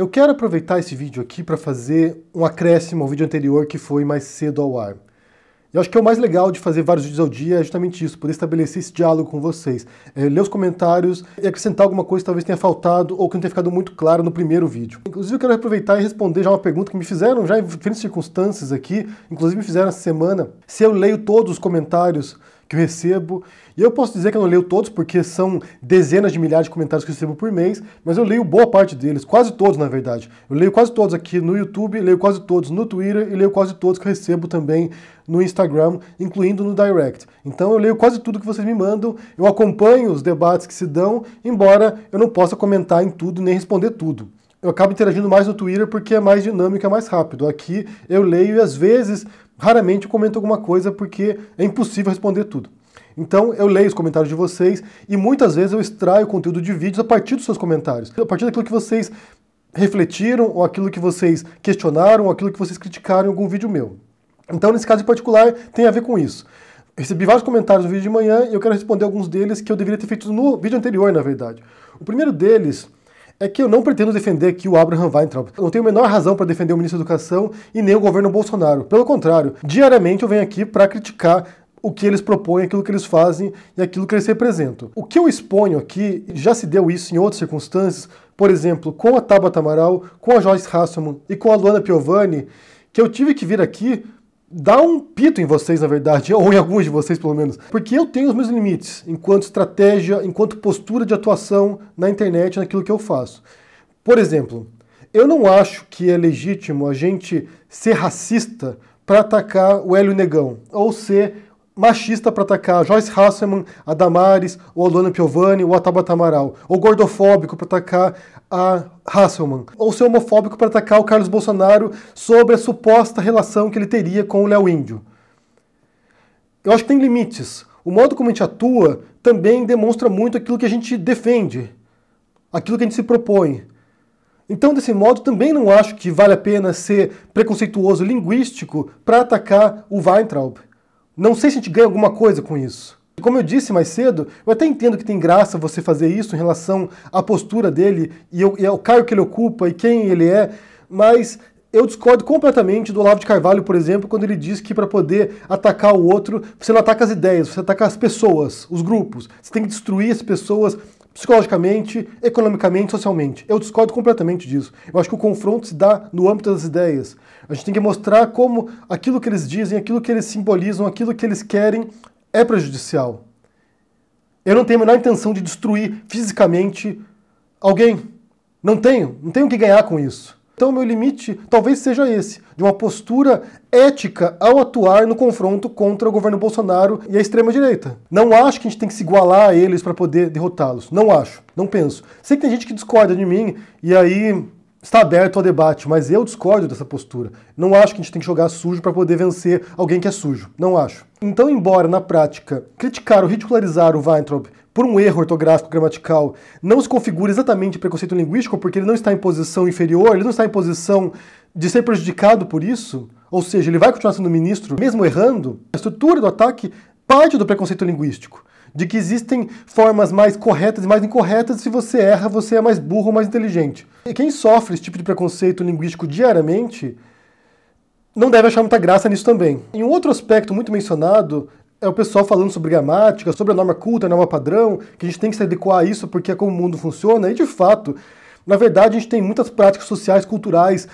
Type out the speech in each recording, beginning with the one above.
Eu quero aproveitar esse vídeo aqui para fazer um acréscimo ao vídeo anterior que foi mais cedo ao ar. Eu acho que é o mais legal de fazer vários vídeos ao dia é justamente isso, poder estabelecer esse diálogo com vocês, é, ler os comentários e acrescentar alguma coisa que talvez tenha faltado ou que não tenha ficado muito claro no primeiro vídeo. Inclusive eu quero aproveitar e responder já uma pergunta que me fizeram já em diferentes circunstâncias aqui, inclusive me fizeram essa semana, se eu leio todos os comentários que eu recebo. E eu posso dizer que eu não leio todos, porque são dezenas de milhares de comentários que eu recebo por mês, mas eu leio boa parte deles, quase todos, na verdade. Eu leio quase todos aqui no YouTube, leio quase todos no Twitter e leio quase todos que eu recebo também no Instagram, incluindo no Direct. Então eu leio quase tudo que vocês me mandam, eu acompanho os debates que se dão, embora eu não possa comentar em tudo nem responder tudo. Eu acabo interagindo mais no Twitter porque é mais dinâmico, é mais rápido. Aqui eu leio e às vezes Raramente eu comento alguma coisa porque é impossível responder tudo. Então eu leio os comentários de vocês e muitas vezes eu extraio conteúdo de vídeos a partir dos seus comentários, a partir daquilo que vocês refletiram, ou aquilo que vocês questionaram, ou aquilo que vocês criticaram em algum vídeo meu. Então, nesse caso em particular, tem a ver com isso. recebi vários comentários no vídeo de manhã e eu quero responder alguns deles que eu deveria ter feito no vídeo anterior, na verdade. O primeiro deles é que eu não pretendo defender aqui o Abraham Weintraub. Eu não tenho a menor razão para defender o ministro da Educação e nem o governo Bolsonaro. Pelo contrário, diariamente eu venho aqui para criticar o que eles propõem, aquilo que eles fazem e aquilo que eles representam. O que eu exponho aqui, já se deu isso em outras circunstâncias, por exemplo, com a Tabata Amaral, com a Joyce Hasselman e com a Luana Piovani, que eu tive que vir aqui dá um pito em vocês, na verdade, ou em alguns de vocês, pelo menos. Porque eu tenho os meus limites, enquanto estratégia, enquanto postura de atuação na internet, naquilo que eu faço. Por exemplo, eu não acho que é legítimo a gente ser racista para atacar o Hélio Negão, ou ser machista para atacar Joyce Hasselman, a Damares, ou a Luana Piovani, ou a Tabata Amaral, ou gordofóbico para atacar a Hasselman, ou ser homofóbico para atacar o Carlos Bolsonaro sobre a suposta relação que ele teria com o Léo Índio. Eu acho que tem limites. O modo como a gente atua também demonstra muito aquilo que a gente defende, aquilo que a gente se propõe. Então, desse modo, também não acho que vale a pena ser preconceituoso linguístico para atacar o Weintraub. Não sei se a gente ganha alguma coisa com isso. Como eu disse mais cedo, eu até entendo que tem graça você fazer isso em relação à postura dele e, ao, e ao cargo que ele ocupa e quem ele é, mas eu discordo completamente do Olavo de Carvalho, por exemplo, quando ele diz que para poder atacar o outro, você não ataca as ideias, você ataca as pessoas, os grupos. Você tem que destruir as pessoas psicologicamente, economicamente, socialmente. Eu discordo completamente disso. Eu acho que o confronto se dá no âmbito das ideias. A gente tem que mostrar como aquilo que eles dizem, aquilo que eles simbolizam, aquilo que eles querem é prejudicial. Eu não tenho a menor intenção de destruir fisicamente alguém. Não tenho. Não tenho o que ganhar com isso. Então, meu limite talvez seja esse, de uma postura ética ao atuar no confronto contra o governo Bolsonaro e a extrema-direita. Não acho que a gente tem que se igualar a eles para poder derrotá-los. Não acho, não penso. Sei que tem gente que discorda de mim e aí está aberto ao debate, mas eu discordo dessa postura. Não acho que a gente tem que jogar sujo para poder vencer alguém que é sujo. Não acho. Então, embora na prática criticar ou ridicularizar o Weintraub por um erro ortográfico gramatical, não se configura exatamente preconceito linguístico, porque ele não está em posição inferior, ele não está em posição de ser prejudicado por isso, ou seja, ele vai continuar sendo ministro, mesmo errando, a estrutura do ataque parte do preconceito linguístico, de que existem formas mais corretas e mais incorretas, se você erra, você é mais burro ou mais inteligente. E quem sofre esse tipo de preconceito linguístico diariamente não deve achar muita graça nisso também. Em um outro aspecto muito mencionado é o pessoal falando sobre gramática, sobre a norma culta, a norma padrão, que a gente tem que se adequar a isso porque é como o mundo funciona, e de fato, na verdade, a gente tem muitas práticas sociais, culturais,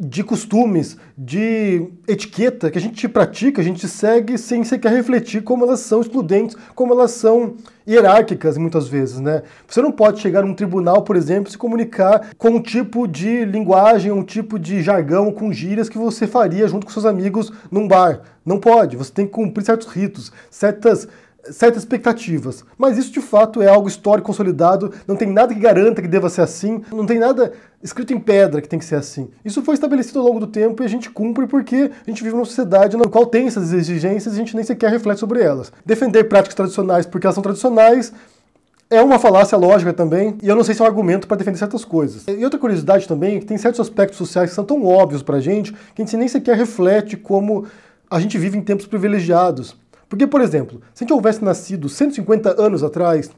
de costumes, de etiqueta que a gente pratica, a gente segue sem sequer refletir como elas são excludentes, como elas são hierárquicas muitas vezes, né? Você não pode chegar num tribunal, por exemplo, se comunicar com um tipo de linguagem, um tipo de jargão, com gírias que você faria junto com seus amigos num bar. Não pode, você tem que cumprir certos ritos, certas certas expectativas. Mas isso de fato é algo histórico consolidado, não tem nada que garanta que deva ser assim, não tem nada escrito em pedra que tem que ser assim. Isso foi estabelecido ao longo do tempo e a gente cumpre porque a gente vive numa sociedade na qual tem essas exigências e a gente nem sequer reflete sobre elas. Defender práticas tradicionais porque elas são tradicionais é uma falácia lógica também, e eu não sei se é um argumento para defender certas coisas. E outra curiosidade também é que tem certos aspectos sociais que são tão óbvios para a gente que a gente nem sequer reflete como a gente vive em tempos privilegiados. Porque, por exemplo, se a gente houvesse nascido 150 anos atrás,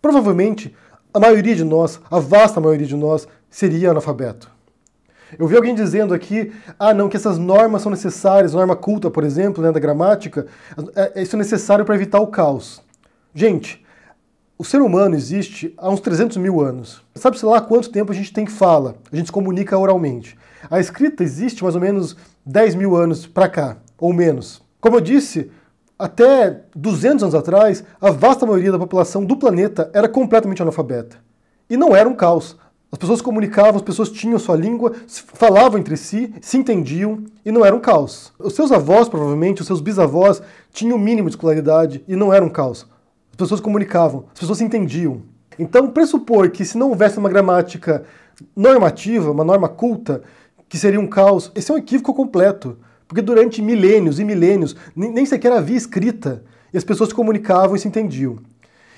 provavelmente a maioria de nós, a vasta maioria de nós, seria analfabeto. Eu vi alguém dizendo aqui, ah não, que essas normas são necessárias, norma culta, por exemplo, né, da gramática, é, isso é necessário para evitar o caos. Gente, o ser humano existe há uns 300 mil anos. Sabe-se lá quanto tempo a gente tem que fala, a gente se comunica oralmente. A escrita existe mais ou menos 10 mil anos para cá, ou menos. Como eu disse, até 200 anos atrás, a vasta maioria da população do planeta era completamente analfabeta. E não era um caos. As pessoas comunicavam, as pessoas tinham sua língua, falavam entre si, se entendiam e não era um caos. Os seus avós, provavelmente, os seus bisavós, tinham o mínimo de escolaridade e não era um caos. As pessoas comunicavam, as pessoas se entendiam. Então, pressupor que se não houvesse uma gramática normativa, uma norma culta, que seria um caos, esse é um equívoco completo. Porque durante milênios e milênios nem sequer havia escrita e as pessoas se comunicavam e se entendiam.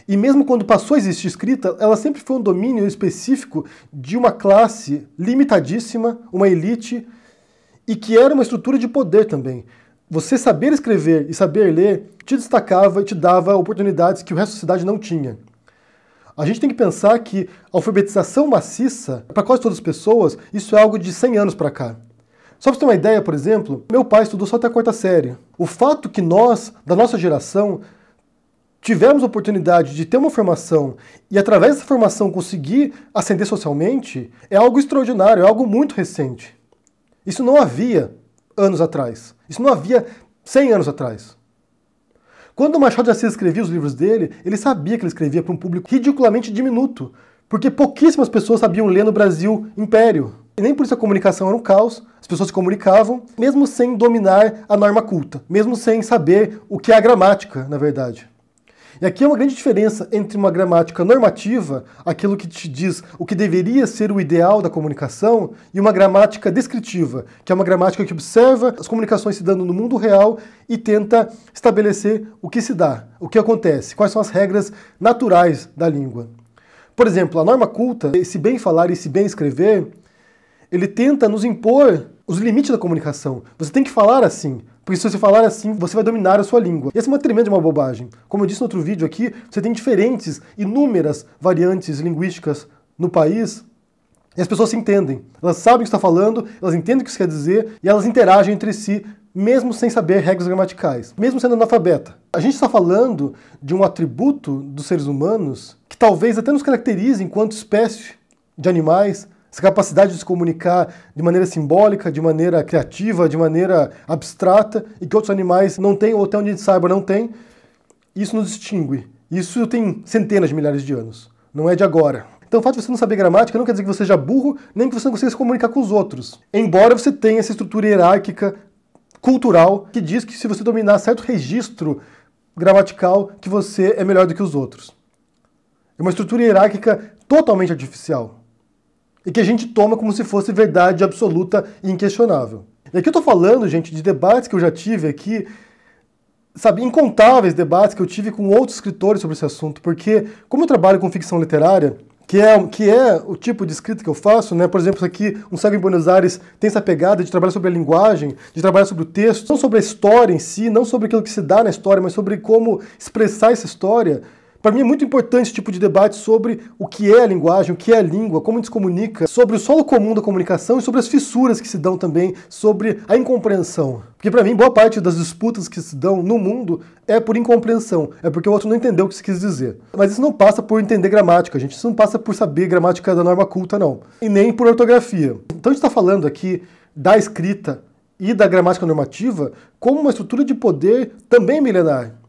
E mesmo quando passou a existir escrita, ela sempre foi um domínio específico de uma classe limitadíssima, uma elite, e que era uma estrutura de poder também. Você saber escrever e saber ler te destacava e te dava oportunidades que o resto da sociedade não tinha. A gente tem que pensar que a alfabetização maciça, para quase todas as pessoas, isso é algo de 100 anos para cá. Só para você ter uma ideia, por exemplo, meu pai estudou só até a quarta série. O fato que nós, da nossa geração, tivemos a oportunidade de ter uma formação e através dessa formação conseguir ascender socialmente é algo extraordinário, é algo muito recente. Isso não havia anos atrás. Isso não havia 100 anos atrás. Quando o Machado de Assis escrevia os livros dele, ele sabia que ele escrevia para um público ridiculamente diminuto, porque pouquíssimas pessoas sabiam ler no Brasil Império. E nem por isso a comunicação era um caos, as pessoas se comunicavam, mesmo sem dominar a norma culta, mesmo sem saber o que é a gramática, na verdade. E aqui é uma grande diferença entre uma gramática normativa, aquilo que te diz o que deveria ser o ideal da comunicação, e uma gramática descritiva, que é uma gramática que observa as comunicações se dando no mundo real e tenta estabelecer o que se dá, o que acontece, quais são as regras naturais da língua. Por exemplo, a norma culta, esse bem falar e esse bem escrever, ele tenta nos impor os limites da comunicação. Você tem que falar assim, porque se você falar assim, você vai dominar a sua língua. E essa é uma tremenda uma bobagem. Como eu disse no outro vídeo aqui, você tem diferentes, inúmeras variantes linguísticas no país e as pessoas se entendem. Elas sabem o que está falando, elas entendem o que isso quer dizer e elas interagem entre si, mesmo sem saber regras gramaticais, mesmo sendo analfabeta. A gente está falando de um atributo dos seres humanos que talvez até nos caracterize enquanto espécie de animais, essa capacidade de se comunicar de maneira simbólica, de maneira criativa, de maneira abstrata, e que outros animais não têm, ou até onde a gente saiba não tem, isso nos distingue. Isso tem centenas de milhares de anos, não é de agora. Então o fato de você não saber gramática não quer dizer que você seja burro, nem que você não consiga se comunicar com os outros. Embora você tenha essa estrutura hierárquica cultural que diz que se você dominar certo registro gramatical, que você é melhor do que os outros. É uma estrutura hierárquica totalmente artificial e que a gente toma como se fosse verdade absoluta e inquestionável. E aqui eu estou falando, gente, de debates que eu já tive aqui, sabe, incontáveis debates que eu tive com outros escritores sobre esse assunto, porque como eu trabalho com ficção literária, que é, que é o tipo de escrita que eu faço, né? Por exemplo, aqui, Um Cego em Buenos Aires tem essa pegada de trabalhar sobre a linguagem, de trabalhar sobre o texto, não sobre a história em si, não sobre aquilo que se dá na história, mas sobre como expressar essa história. Para mim é muito importante esse tipo de debate sobre o que é a linguagem, o que é a língua, como a gente se comunica, sobre o solo comum da comunicação e sobre as fissuras que se dão também, sobre a incompreensão. Porque para mim, boa parte das disputas que se dão no mundo é por incompreensão, é porque o outro não entendeu o que se quis dizer. Mas isso não passa por entender gramática, gente. Isso não passa por saber gramática da norma culta, não. E nem por ortografia. Então a gente está falando aqui da escrita e da gramática normativa como uma estrutura de poder também milenar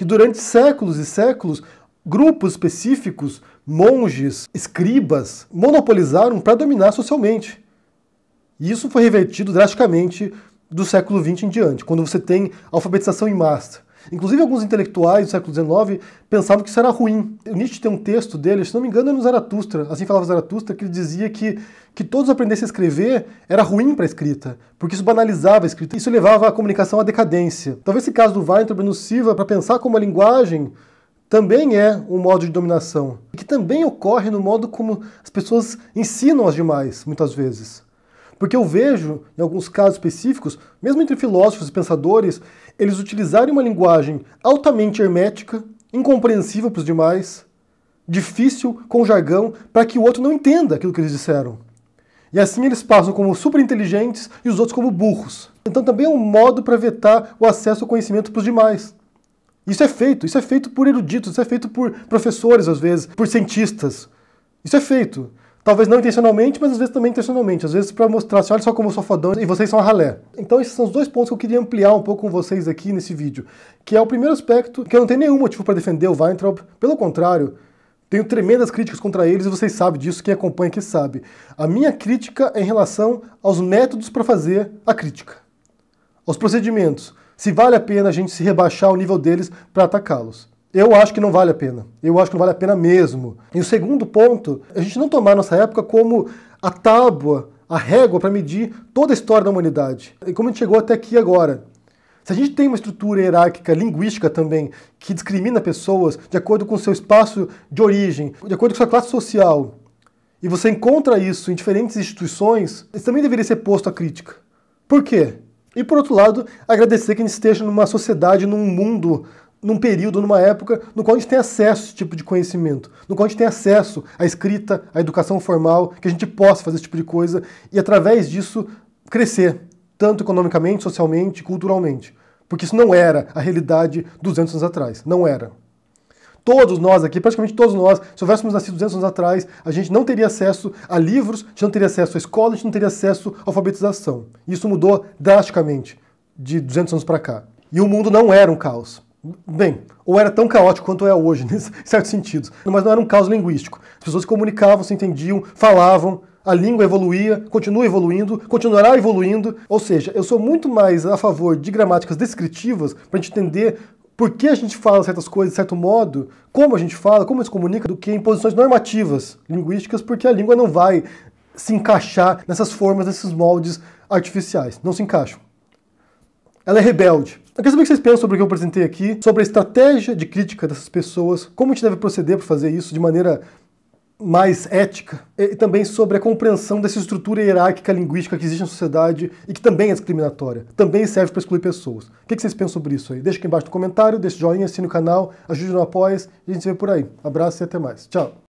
que durante séculos e séculos grupos específicos, monges, escribas, monopolizaram para dominar socialmente. E isso foi revertido drasticamente do século XX em diante, quando você tem alfabetização em massa. Inclusive, alguns intelectuais do século XIX pensavam que isso era ruim. Nietzsche tem um texto dele, se não me engano, é no Zaratustra, assim falava Zaratustra, que ele dizia que, que todos aprendessem a escrever era ruim para a escrita, porque isso banalizava a escrita, isso levava a comunicação à decadência. Talvez esse caso do Weintraub nos sirva para pensar como a linguagem também é um modo de dominação, que também ocorre no modo como as pessoas ensinam as demais, muitas vezes. Porque eu vejo, em alguns casos específicos, mesmo entre filósofos e pensadores, eles utilizarem uma linguagem altamente hermética, incompreensível para os demais, difícil, com jargão, para que o outro não entenda aquilo que eles disseram. E assim eles passam como super inteligentes e os outros como burros. Então também é um modo para vetar o acesso ao conhecimento para os demais. Isso é feito, isso é feito por eruditos, isso é feito por professores às vezes, por cientistas. Isso é feito. Talvez não intencionalmente, mas às vezes também intencionalmente. Às vezes para mostrar assim, olha só como eu sou fodão e vocês são a ralé. Então esses são os dois pontos que eu queria ampliar um pouco com vocês aqui nesse vídeo. Que é o primeiro aspecto, que eu não tenho nenhum motivo para defender o Weintraub. Pelo contrário, tenho tremendas críticas contra eles e vocês sabem disso, quem acompanha aqui sabe. A minha crítica é em relação aos métodos para fazer a crítica. Aos procedimentos. Se vale a pena a gente se rebaixar ao nível deles para atacá-los. Eu acho que não vale a pena. Eu acho que não vale a pena mesmo. E o segundo ponto, a gente não tomar nossa época como a tábua, a régua para medir toda a história da humanidade. E como a gente chegou até aqui agora. Se a gente tem uma estrutura hierárquica linguística também que discrimina pessoas de acordo com o seu espaço de origem, de acordo com sua classe social, e você encontra isso em diferentes instituições, isso também deveria ser posto à crítica. Por quê? E por outro lado, agradecer que a gente esteja numa sociedade, num mundo num período, numa época no qual a gente tem acesso a esse tipo de conhecimento, no qual a gente tem acesso à escrita, à educação formal, que a gente possa fazer esse tipo de coisa e através disso crescer, tanto economicamente, socialmente, culturalmente. Porque isso não era a realidade 200 anos atrás, não era. Todos nós aqui, praticamente todos nós, se houvéssemos nascido 200 anos atrás, a gente não teria acesso a livros, a gente não teria acesso à escola, a gente não teria acesso à alfabetização. Isso mudou drasticamente de 200 anos para cá. E o mundo não era um caos. Bem, ou era tão caótico quanto é hoje, em certos sentidos. Mas não era um caos linguístico. As pessoas se comunicavam, se entendiam, falavam, a língua evoluía, continua evoluindo, continuará evoluindo. Ou seja, eu sou muito mais a favor de gramáticas descritivas para a gente entender por que a gente fala certas coisas de certo modo, como a gente fala, como se comunica, do que em posições normativas linguísticas, porque a língua não vai se encaixar nessas formas, nesses moldes artificiais. Não se encaixam. Ela é rebelde. Eu quero saber o que vocês pensam sobre o que eu apresentei aqui, sobre a estratégia de crítica dessas pessoas, como a gente deve proceder para fazer isso de maneira mais ética, e também sobre a compreensão dessa estrutura hierárquica linguística que existe na sociedade e que também é discriminatória, também serve para excluir pessoas. O que vocês pensam sobre isso aí? Deixa aqui embaixo no comentário, deixa joinha, assine o canal, ajude no apoia e a gente se vê por aí. Abraço e até mais. Tchau!